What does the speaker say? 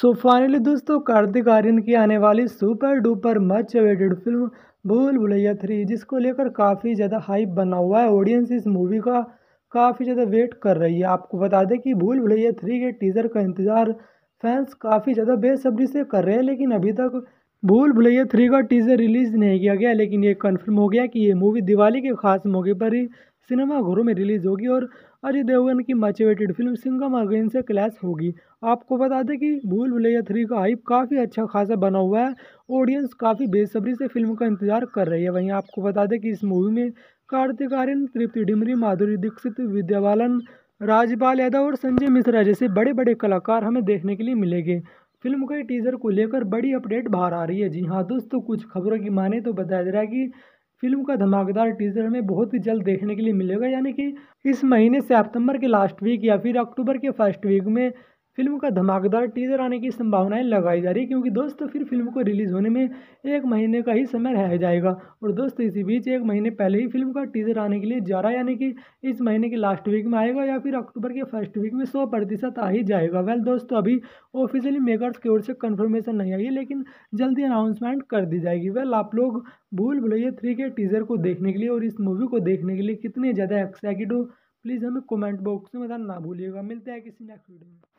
So finally दोस्तों, कार्तिक आर्यन की आने वाली super duper much awaited film Bhool Bhulaiyaa three जिसको लेकर काफ़ी ज़्यादा हाइप बना हुआ है ऑडियंस इस मूवी का, काफ़ी ज़्यादा वेट कर रही है। आपको बता दें कि भूल भुलैया थ्री के टीज़र का इंतज़ार फैंस काफ़ी ज़्यादा बेसब्री से कर रहे हैं, लेकिन अभी तक भूल भुलैया थ्री का टीज़र रिलीज़ नहीं किया गया, लेकिन ये कन्फर्म हो गया कि ये मूवी दिवाली के खास मौके पर ही सिनेमा घरों में रिलीज़ होगी और अजय देवगन की मोटिवेटेड फ़िल्म सिंगम अगेन से क्लैश होगी। आपको बता दें कि भूल भुलैया थ्री का हाइप काफ़ी अच्छा खासा बना हुआ है। ऑडियंस काफ़ी बेसब्री से फ़िल्म का इंतज़ार कर रही है। वहीं आपको बता दें कि इस मूवी में कार्तिक आर्यन, तृप्ति डिमरी, माधुरी दीक्षित विद्या बालन राजपाल यादव और संजय मिश्रा जैसे बड़े बड़े कलाकार हमें देखने के लिए मिलेंगे। फ़िल्म के टीज़र को लेकर बड़ी अपडेट बाहर आ रही है। जी हाँ दोस्तों, कुछ खबरों की माने तो बताया जा रहा है कि फ़िल्म का धमाकेदार टीजर हमें बहुत ही जल्द देखने के लिए मिलेगा, यानी कि इस महीने सितंबर के लास्ट वीक या फिर अक्टूबर के फ़र्स्ट वीक में फ़िल्म का धमाकेदार टीजर आने की संभावनाएँ लगाई जा रही है, क्योंकि दोस्तों, फिर फ़िल्म को रिलीज़ होने में एक महीने का ही समय रह जाएगा। और दोस्तों, इसी बीच एक महीने पहले ही फ़िल्म का टीजर आने के लिए जा रहा है, यानी कि इस महीने के लास्ट वीक में आएगा या फिर अक्टूबर के फ़र्स्ट वीक में सौ प्रतिशत आ ही जाएगा। वेल दोस्तों, अभी ऑफिशियली मेकर्स की ओर से कन्फर्मेशन नहीं आई है, लेकिन जल्दी अनाउंसमेंट कर दी जाएगी। वेल आप लोग भूल भुलैया थ्री के टीजर को देखने के लिए और इस मूवी को देखने के लिए कितने ज़्यादा एक्साइटेड हो प्लीज़ हमें कमेंट बॉक्स में बताना ना भूलिएगा। मिलते हैं किसी नेक्स्ट वीडियो में।